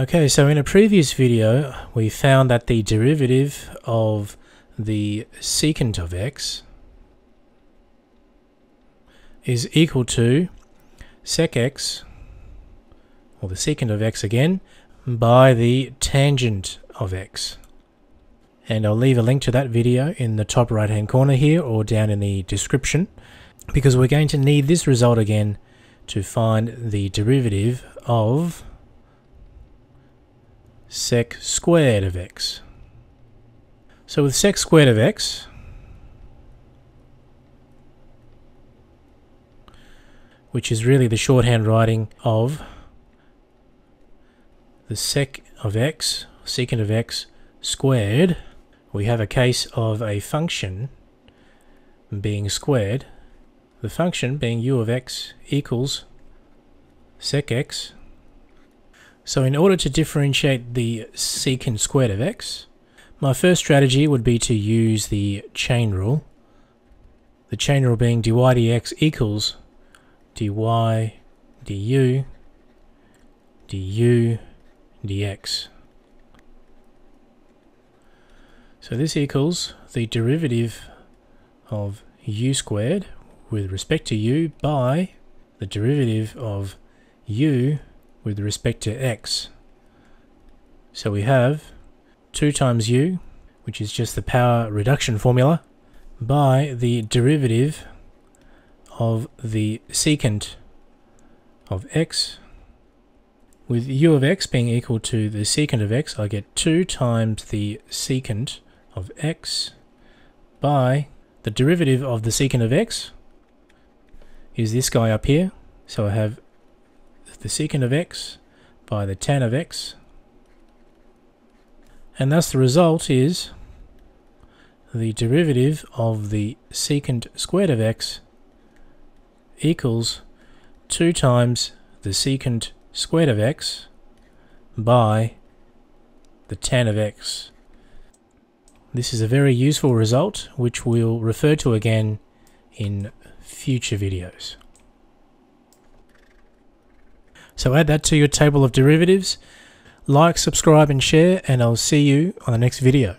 Okay, so in a previous video, we found that the derivative of the secant of x is equal to sec x, or the secant of x again, by the tangent of x. And I'll leave a link to that video in the top right hand corner here or down in the description because we're going to need this result again to find the derivative of sec squared of x. So with sec squared of x, which is really the shorthand writing of the sec of x, secant of x squared, we have a case of a function being squared, the function being u of x equals sec x. So in order to differentiate the secant squared of x, my first strategy would be to use the chain rule. The chain rule being dy dx equals dy du du dx. So this equals the derivative of u squared with respect to u by the derivative of u with respect to x. So we have 2 times u, which is just the power reduction formula, by the derivative of the secant of x with u of x being equal to the secant of x, I get 2 times the secant of x by the derivative of the secant of x is this guy up here. So I have the secant of x by the tan of x. And thus the result is the derivative of the secant squared of x equals 2 times the secant squared of x by the tan of x. This is a very useful result which we'll refer to again in future videos. So add that to your table of derivatives, like, subscribe and share and I'll see you on the next video.